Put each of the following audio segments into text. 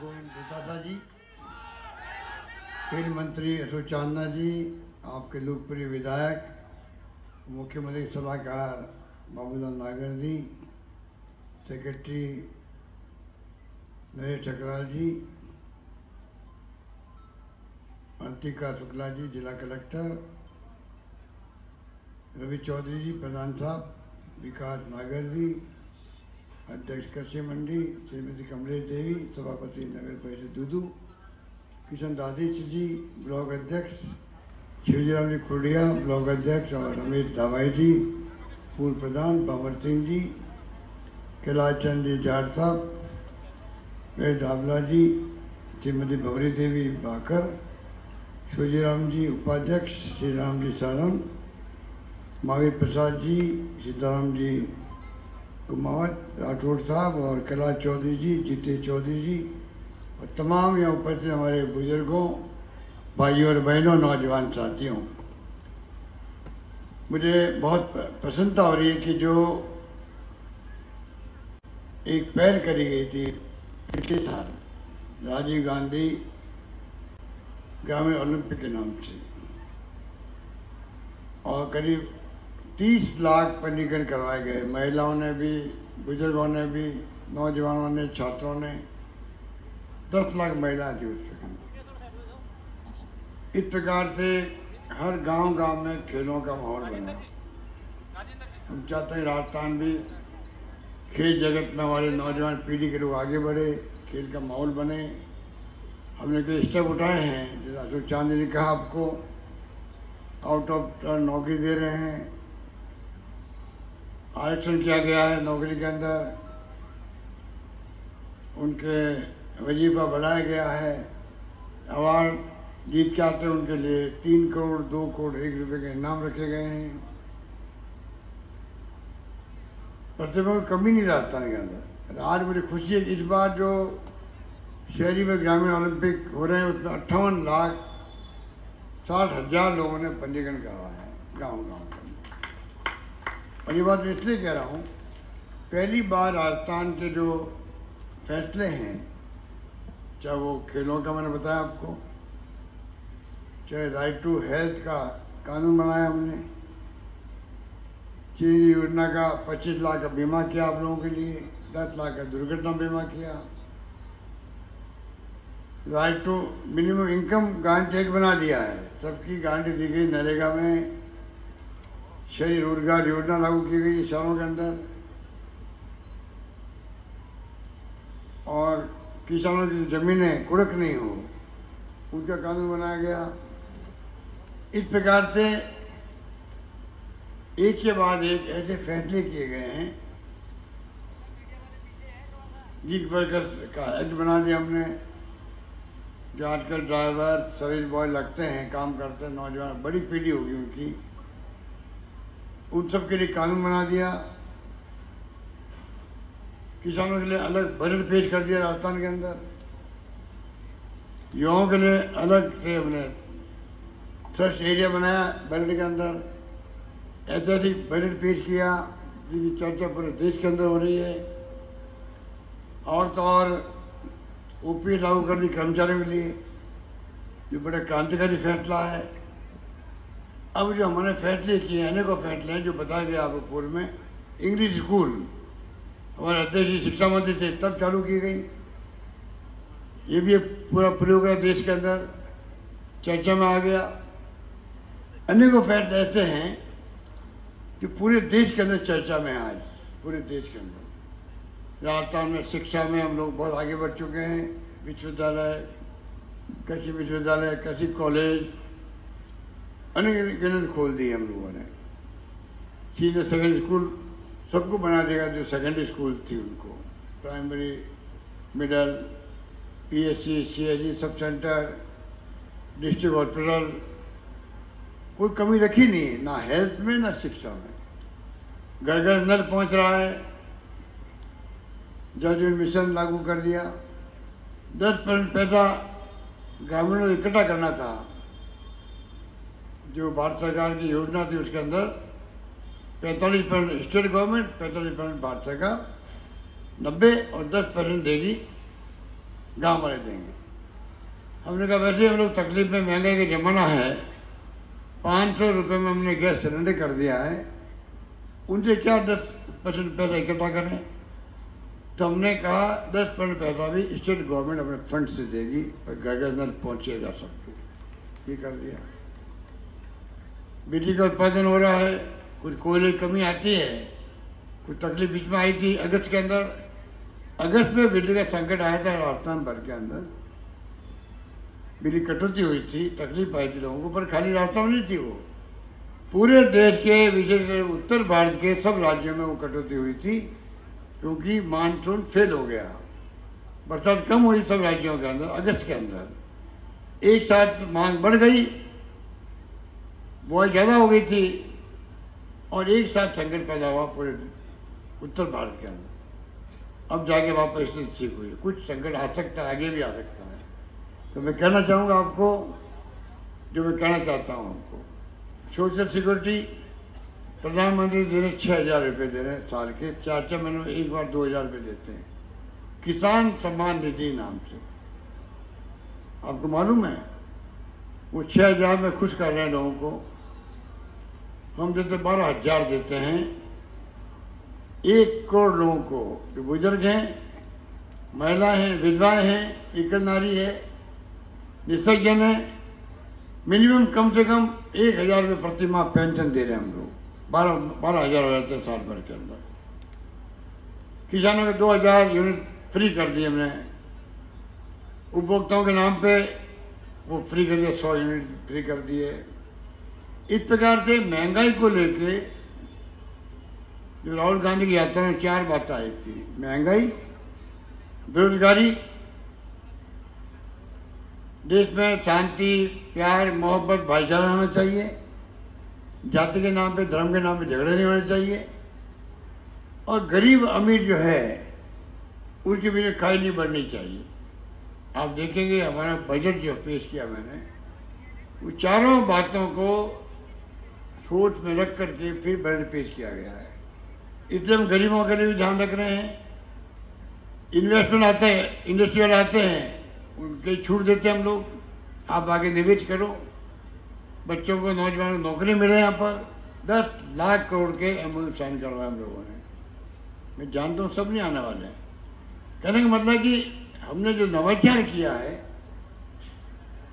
गोविंद दादा जी, खेल मंत्री अशोक चांदना जी, आपके लोकप्रिय विधायक, मुख्यमंत्री सलाहकार बाबूलाल नागर जी, सेक्रेटरी नरेश ठकराल जी, अंतिका शुक्ला जी, जिला कलेक्टर, रवि चौधरी जी, प्रधान साहब, विकास नागर जी अध्यक्ष कृषि मंडी, श्रीमती कमलेश देवी, सभापति नगर परिषद दूदू, किशन दादीच जी, ब्लॉक अध्यक्ष शिवजीराम जी खुडिया ब्लॉक अध्यक्ष और रमेश धावाई जी, पूर्व प्रधान भंवर सिंह जी, कैलाश चंद जी जाट साहब मेरे डाबला जी, श्रीमती भवरी देवी बाकर शिवजीराम जी उपाध्यक्ष श्री राम जी सारण महावीर प्रसाद जी, सीताराम जी कुमावत राठौड़ साहब और कैलाश चौधरी जी जीते चौधरी जी और तमाम यहाँ उपस्थित हमारे बुज़ुर्गों, भाइयों और बहनों, नौजवान साथियों। मुझे बहुत प्रसन्नता हो रही है कि जो एक पहल करी गई थी, पिछले साल, राजीव गांधी ग्रामीण ओलंपिक के नाम से। और करीब तीस लाख पंजीकरण करवाए गए। महिलाओं ने भी, बुज़ुर्गों ने भी, नौजवानों ने, छात्रों ने दस लाख महिलाएँ थी उस इस प्रकार से हर गाँव गाँव में खेलों का माहौल बना। हम चाहते हैं राजस्थान भी खेल जगत में हमारे नौजवान पीढ़ी के लोग आगे बढ़े, खेल का माहौल बने। हमने कोई स्टेप उठाए हैं जैसे अशोक चांदी ने कहा आपको आउट ऑफ़ टर्न नौकरी दे रहे हैं। आरक्षण किया गया है नौकरी के अंदर। उनके वजीफा बढ़ाया गया है। अवार्ड जीत के आते हैं उनके लिए। तीन करोड़, दो करोड़, एक रुपए के इनाम रखे गए हैं। प्रतिभा की कमी नहीं राजस्थान के अंदर आज मुझे खुशी है कि इस बार जो शहरी में ग्रामीण ओलंपिक हो रहे हैं, उसमें अट्ठावन लाख साठ हज़ार लोगों ने पंजीकरण करवाया है गाँव गाँव और ये बात मैं इसलिए कह रहा हूँ, पहली बार राजस्थान के जो फैसले हैं, चाहे वो खेलों का मैंने बताया आपको, चाहे राइट टू हेल्थ का कानून बनाया हमने चीनी योजना का 25 लाख का बीमा किया आप लोगों के लिए 10 लाख का दुर्घटना बीमा किया right to minimum income guarantee बना दिया है, सबकी गारंटी दी गई नरेगा में शहरी रोज़गार योजना लागू की गई शहरों के अंदर। और किसानों की जमीनें कुड़क नहीं हो, उनका कानून बनाया गया। इस प्रकार से एक के बाद एक ऐसे फैसले किए गए हैं गिग वर्कर्स का एक्ट बना दिया हमने। जो आजकल ड्राइवर सर्विस बॉय लगते हैं, काम करते हैं, नौजवान, बड़ी पीढ़ी होगी उनकी। उन सब के लिए कानून बना दिया। किसानों के लिए अलग बजट पेश कर दिया राजस्थान के अंदर। युवाओं के लिए अलग से हमने थ्रस्ट एरिया बनाया बजट के अंदर। ऐतिहासिक बजट पेश किया, जिसकी चर्चा पूरे देश के अंदर हो रही है। और तो और ओपी लागू कर दी कर्मचारियों के लिए जो बड़ा क्रांतिकारी फैसला है। अब जो हमने फैसले किए हैं, अनेकों फैसले हैं जो बताया गया आपको पूर्व में। इंग्लिश स्कूल हमारे अध्यक्ष जी शिक्षा मंत्री थे, तब चालू की गई। ये भी एक पूरा प्रयोग है देश के अंदर। चर्चा में आ गया। अनेकों फैसले ऐसे हैं जो पूरे देश के अंदर चर्चा में आज, पूरे देश के अंदर। राजस्थान में शिक्षा में हम लोग बहुत आगे बढ़ चुके हैं। विश्वविद्यालय, कृषि विश्वविद्यालय, कृषि कॉलेज अनेक खोल दिए हम लोगों ने। सीनियर सेकेंडरी स्कूल सबको बना देगा जो सेकेंडरी स्कूल थी उनको। Primary middle PSC CSC sub centre district hospital कोई कमी रखी नहीं ना हेल्थ में, ना शिक्षा में। घर घर नल पहुँच रहा है। जल मिशन लागू कर दिया। दस परसेंट पैसा ग्रामीणों इकट्ठा करना था। जो भारत सरकार की योजना थी उसके अंदर पैंतालीस परसेंट स्टेट गवर्नमेंट पैंतालीस परसेंट भारत सरकार, नब्बे और दस परसेंट देगी गाँव वाले देंगे। हमने कहा, वैसे हम लोग तकलीफ़ में महँगाई का जमाना है, पाँच सौ रुपये में हमने गैस सिलेंडर कर दिया है, उनसे क्या दस परसेंट पैसा इकट्ठा करें? तो हमने कहा, दस परसेंट पैसा भी स्टेट गवर्नमेंट अपने फंड से देगी पर घर तक पहुँचेगा सबको ये कर दिया। बिजली का उत्पादन हो रहा है, कुछ कोयले कमी आती है, कुछ तकलीफ़ बीच में आई थी अगस्त के अंदर। अगस्त में बिजली का संकट आया था राजस्थान भर के अंदर। बिजली कटौती हुई थी, तकलीफ़ आई थी लोगों को, पर खाली राजस्थान नहीं थी वो। पूरे देश के, विशेष उत्तर भारत के सब राज्यों में वो कटौती हुई थी, क्योंकि मानसून फेल हो गया। बरसात कम हुई सब राज्यों के अंदर, अगस्त के अंदर। एक साथ मांग बढ़ गई बहुत ज़्यादा हो गई थी और एक साथ संकट पैदा हुआ पूरे उत्तर भारत के अंदर। अब जाके वापस स्थिति ठीक हुई। कुछ संकट आ सकता है, आगे भी आ सकता है। तो मैं कहना चाहूँगा आपको, जो मैं कहना चाहता हूँ आपको सोशल सिक्योरिटी प्रधानमंत्री दे रहे छः हज़ार रुपये दे रहे हैं साल के। चार चार महीने में एक बार दो हज़ार रुपये देते हैं। किसान सम्मान निधि नाम से। आपको मालूम है? वो छः हज़ार में खुश कर रहे हैं लोगों को। हम देते बारह हज़ार देते हैं, एक करोड़ लोगों को। जो बुज़ुर्ग हैं, महिला हैं विधवाएँ हैं एकल नारी है, निसर्जन है। मिनिमम कम से कम एक हज़ार रुपये प्रति माह पेंशन दे रहे हैं हम लोग। बारह बारह हज़ार हो जाते हैं साल भर के अंदर। किसानों के दो हज़ार यूनिट फ्री कर दिए हमने। उपभोक्ताओं के नाम पे वो फ्री कर दिया सौ यूनिट फ्री कर दिए। इस प्रकार से महँगाई को लेके जो राहुल गांधी की यात्रा में चार बातें आई थी। महँगाई, बेरोजगारी, देश में शांति, प्यार, मोहब्बत, भाईचारा होना चाहिए। जाति के नाम पे, धर्म के नाम पे झगड़े नहीं होने चाहिए। और गरीब अमीर जो है, उसके बीच खाई नहीं बढ़नी चाहिए। आप देखेंगे हमारा बजट जो पेश किया मैंने, वो चारों बातों को सोच में रख करके फिर बजट पेश किया गया है। इसलिए हम गरीबों के लिए भी ध्यान रख रहे हैं। इन्वेस्टमेंट आते हैं इंडस्ट्री वाले आते हैं, उनके छूट देते हैं हम लोग। आप आगे निवेश करो। बच्चों को, नौजवानों को नौकरी मिले यहाँ पर। दस लाख करोड़ के एम साइन करवाए हम लोगों ने। मैं जानता हूँ सब नहीं आने वाले हैं। कहने का मतलब कि हमने जो नवाचार किया है,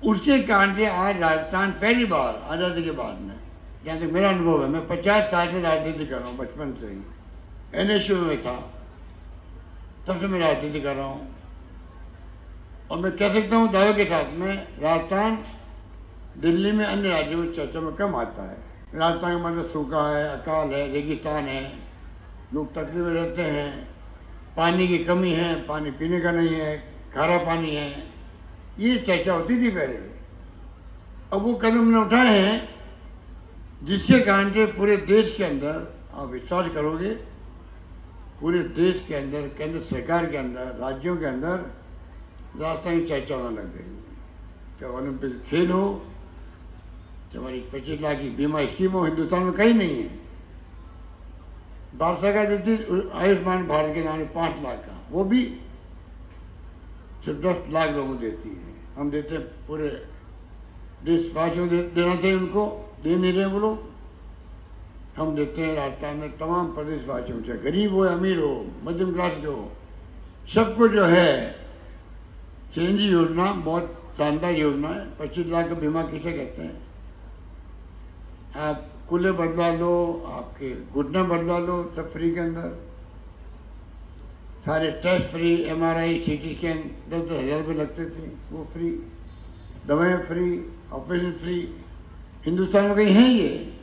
उसके कारण से आज राजस्थान पहली बार, आज़ादी के बाद में जहाँ तक मेरा अनुभव है, मैं पचास साल से राजनीति कर रहा हूँ, बचपन से ही। एन एस यू में था। तब से मैं राजनीति कर रहा हूँ। और मैं कह सकता हूँ दावे के साथ में राजस्थान दिल्ली में अन्य राज्यों में चर्चा में कम आता है। राजस्थान का मतलब सूखा है, अकाल है, रेगिस्तान है। लोग तकलीफ़ में रहते हैं। पानी की कमी है, पानी पीने का नहीं है, खारा पानी है। ये चर्चा होती थी पहले। अब वो कदम हमने उठाए हैं जिसके कारण से पूरे देश के अंदर आप विश्वास करोगे पूरे देश के अंदर केंद्र सरकार के अंदर राज्यों के अंदर राजस्थान की चर्चा होने लग गई। चाहे ओलंपिक खेल हो चाहे हमारी पच्चीस लाख की बीमा स्कीम हो हिंदुस्तान में कहीं नहीं है। भारत सरकार देती आयुष्मान भारत के नाम पाँच लाख का वो भी सिर्फ़ दस लाख लोगों को देती है। हम देते पूरे देशवासियों दे, देना चाहिए उनको। दे नहीं रहे लोग हम देखते हैं राजस्थान में तमाम प्रदेशवासियों से, गरीब हो, अमीर हो मध्यम क्लास के हो, सबको जो है चिरंजी योजना, बहुत शानदार योजना है। पच्चीस लाख का बीमा किसे कहते हैं? आप कुल्ले बदला लो, आपके घुटने बदला लो सब फ्री के अंदर। सारे test free M R I C T scan दस दस हज़ार रुपये लगते थे, वो फ्री दवाएँ फ्री ऑपरेशन फ्री हिंदुस्तान में कहीं है ये।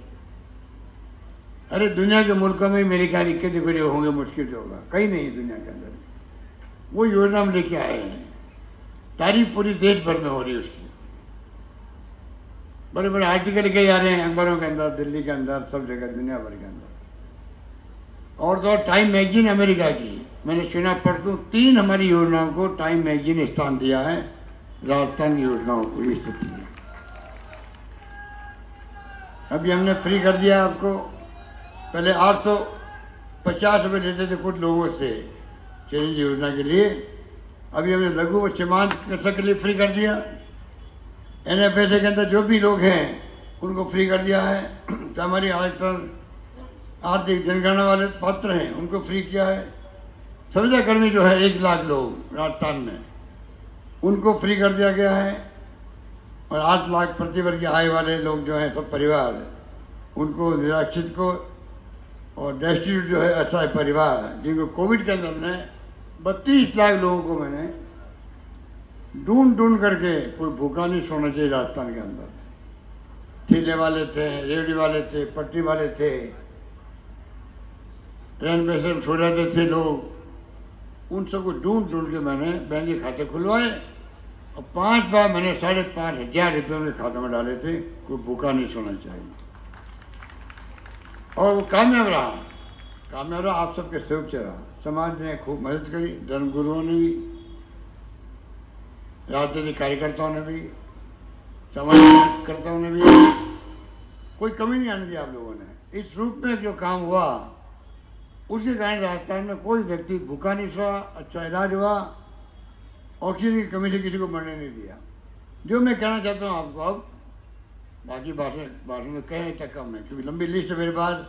अरे, दुनिया के मुल्कों में मेरे ख्याल इक्के दिक्कत होंगे, मुश्किल से होगा। कहीं नहीं दुनिया के अंदर। वो योजना हम लेके आए हैं। तारीफ़ पूरी देश भर में हो रही है उसकी। बड़े बड़े आर्टिकल लिखे जा रहे हैं, अखबारों के अंदर, दिल्ली के अंदर, सब जगह, दुनिया भर के अंदर। और तो टाइम मैगजीन अमेरिका की। मैंने सुना, परसों तीन हमारी योजनाओं को टाइम मैगजीन स्थान दिया है। राजस्थान की योजनाओं को स्थिति है। अभी हमने फ्री कर दिया आपको। पहले आठ सौ पचास रुपये लेते थे कुछ लोगों से चिरंजी योजना के लिए। अभी हमने लघु व सीमांत कृषक के लिए फ्री कर दिया। एन एफ़ एस के अंदर जो भी लोग हैं, उनको फ्री कर दिया है। तो हमारी आयकर, आर्थिक जनगणना वाले पात्र हैं, उनको फ्री किया है। संविदा कर्मी जो है एक लाख लोग राजस्थान में, उनको फ्री कर दिया गया है। और आठ लाख प्रतिवर्ग आय वाले लोग जो हैं, सब परिवार उनको निराश्रित को और डेस्टिट्यूट जो है ऐसा है, परिवार जिनको कोविड के अंदर मैंने बत्तीस लाख लोगों को मैंने ढूंढ ढूंढ करके कोई भूखा नहीं सोना चाहिए राजस्थान के अंदर। ठेले वाले थे रेवड़ी वाले थे पट्टी वाले थे। ट्रेन में से सो जाते थे लोग। उन सबको ढूंढ ढूंढ के मैंने बैंक के खाते खुलवाए। और पाँच बार मैंने साढ़े पाँच हज़ार रुपये उनके खाते में डाले थे, कोई भूखा नहीं सोना चाहिए। और वो कामयाब रहा। कामयाब रहा, आप सबके सेवक से रहा। समाज ने खूब मदद करी, धर्मगुरुओं ने भी, राजनीतिक कार्यकर्ताओं ने भी, समाज कार्यकर्ताओं ने भी। कोई कमी नहीं आने दी आप लोगों ने। इस रूप में जो काम हुआ उसके कारण राजस्थान में कोई व्यक्ति भूखा नहीं सोया अच्छा इलाज हुआ ऑक्सीजन की कमी से किसी को मरने नहीं दिया। जो मैं कहना चाहता हूँ आपको अब, बाकी भाषा भाषण में कहे तक कम है, क्योंकि लंबी लिस्ट है मेरे पास,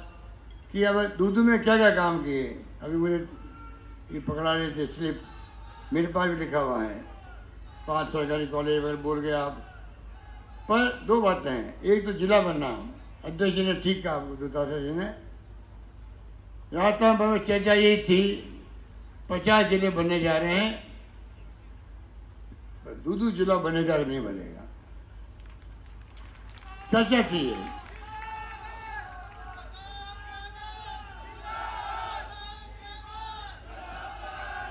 कि अब दूध में क्या क्या काम किए अभी मुझे ये पकड़ा रहे थे स्लिप, मेरे पास भी लिखा हुआ है। पाँच सरकारी कॉलेज वगैरह बोल गए आप। पर दो बातें हैं। एक तो जिला बनना अध्यक्ष जी ने ठीक कहा दूताशा जी ने। राजस्थान में चर्चा यही थी पचास ज़िले बनने जा रहे हैं। दूधू जिला बनेगा नहीं बनेगा? चर्चा की है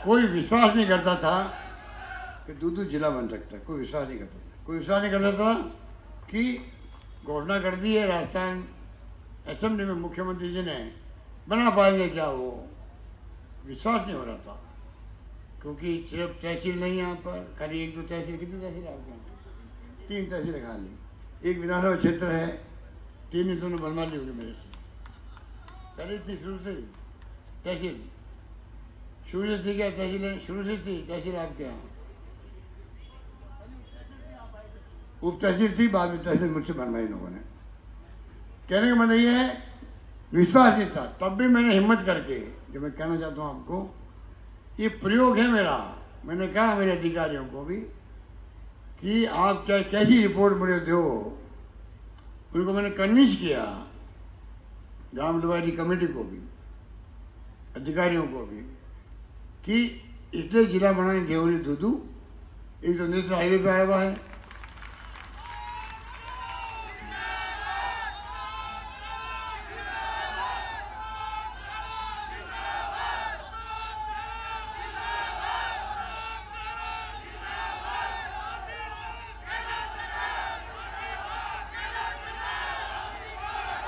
कोई विश्वास नहीं करता था कि दूधू जिला बन सकता है। कोई विश्वास नहीं करता था। कोई विश्वास नहीं करता था कि घोषणा कर दी है राजस्थान असेंबली में मुख्यमंत्री जी ने। बना पाएँगे क्या वो? विश्वास नहीं हो रहा था। क्योंकि सिर्फ़ तहसील नहीं यहाँ पर, खाली एक दो तहसील, कितनी तहसील आपके यहाँ तीन तहसील खाली। एक विधानसभा क्षेत्र है, तीन ही दोनों बनवा ली होगी मेरे से। पहले थी शुरू से तहसील। शुरू से थी क्या तहसील? शुरू से थी, तहसील आपके यहाँ। उप तहसील थी, बाद में तहसील मुझसे बनवाई लोगों ने। कहने का मतलब ये है, विश्वास नहीं था। तब भी मैंने हिम्मत करके, जो मैं कहना चाहता हूँ आपको ये प्रयोग है मेरा। मैंने कहा मेरे अधिकारियों को भी कि आप चाहे कैसी रिपोर्ट मुझे दो। उनको मैंने कन्विंस किया ग्राम दुबारी कमेटी को भी, अधिकारियों को भी, कि इसलिए जिला बनाए देवरी दूधू एक तो नेशनल हाईवे पर आया हुआ है।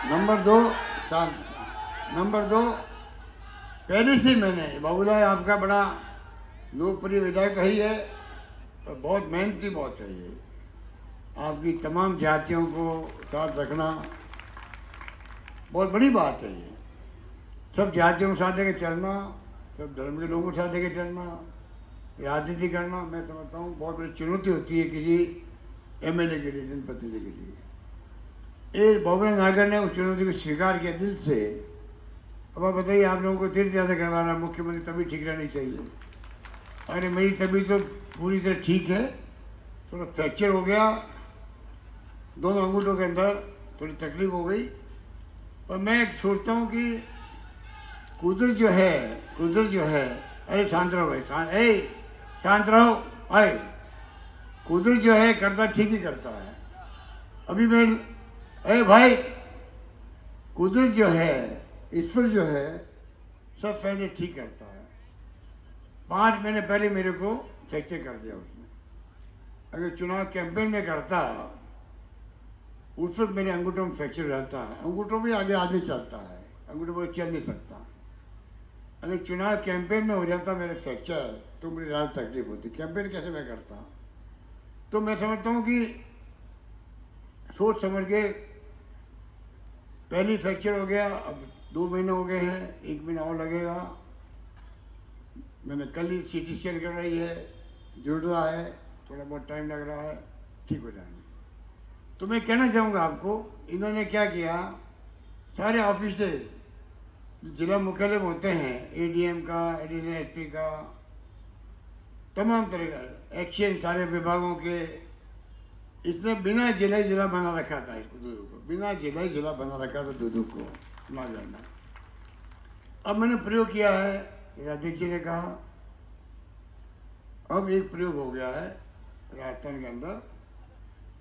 नंबर दो, शांत। नंबर दो पहले से मैंने बाबूलाल आपका बड़ा लोकप्रिय विधायक ही है पर बहुत मेहनती बहुत चाहिए आपकी तमाम जातियों को साथ रखना बहुत बड़ी बात है ये। सब जातियों के साथ लेके चलना, सब धर्म के लोगों के साथ लेके चलना, राजनीति करना, मैं समझता हूँ, बहुत बड़ी चुनौती होती है किसी एमएलए के लिए, जनप्रतिनिधि के लिए। एक बॉबरे नागर ने उस चुनौती को स्वीकार किया दिल से। अब आप बताइए, आप लोगों को तीर्थ यात्रा करवाना, मुख्यमंत्री तभी ठीक रहनी चाहिए। अरे मेरी तबीयत तो पूरी तरह ठीक है, थोड़ा फ्रैक्चर हो गया, दोनों अंगूठों के अंदर थोड़ी तकलीफ़ हो गई। और मैं सोचता हूँ कि कुदरत जो है, कुदरत जो है, अरे शांत रहो भाई, शांत, ए, शांत रहो आए कुदरत जो है, करता ठीक ही करता है। अभी मैं अरे भाई, कुदरत जो है, ईश्वर जो है, सब पहले ठीक करता है। पाँच महीने पहले मेरे को फ्रैक्चर कर दिया उसने। अगर चुनाव कैंपेन में करता, उस वक्त मेरे अंगूठों में फ्रैक्चर रहता है। अंगूठों में आगे आदमी चलता है। अंगूठों पर चल नहीं सकता। अगर चुनाव कैंपेन में हो जाता मेरे फ्रैक्चर तो मुझे ज़्यादा तकलीफ़ होती। कैंपेन कैसे मैं करता? तो मैं समझता हूँ कि सोच समझ के पहली फ्रैक्चर हो गया, अब दो महीने हो गए हैं, एक महीना और लगेगा। मैंने कल ही सी टी स्कैन करवाई है, जुड़ रहा है, थोड़ा बहुत टाइम लग रहा है, ठीक हो जाएँगे। तो मैं कहना चाहूँगा आपको, इन्होंने क्या किया, सारे ऑफ़िस जिला मुख्यालय होते हैं एडीएम का एडिशनल एसपी का, तमाम तरह का एक्शन सारे विभागों के इसने बिना जिला जिला बना रखा था इसको दूधू को। बिना जिला जिला बना रखा था दूधू को। ना जाना। अब मैंने प्रयोग किया है राजेश जी ने कहा। अब एक प्रयोग हो गया है, राजस्थान के अंदर।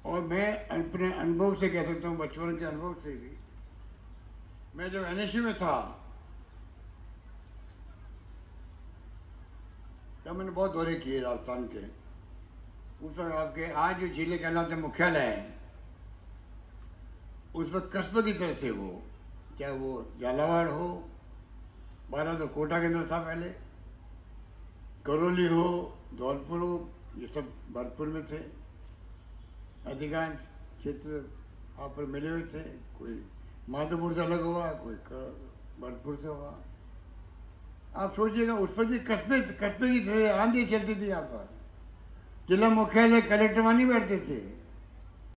और मैं अपने अनुभव से कह सकता हूँ, बचपन के अनुभव से भी। मैं जब एन में था, तब मैंने बहुत दौरे किए राजस्थान के। उस वक्त आपके, आज जो ज़िले कहलाते मुख्यालय है, उस वक्त कस्बे की तरह थे वो चाहे वो झालावाड़ हो बारह तो कोटा के अंदर था पहले, करौली हो, धौलपुर हो, ये सब भरतपुर में थे। अधिकांश क्षेत्र वहाँ पर मिले हुए थे। कोई माधोपुर से अलग हुआ, कोई भरतपुर से हुआ। आप सोचिएगा, उस पर भी कस्बे कस्बे की आंधी चलती थी यहाँ पर। जिला मुख्यालय कलेक्टर वहाँ नहीं बैठते थे।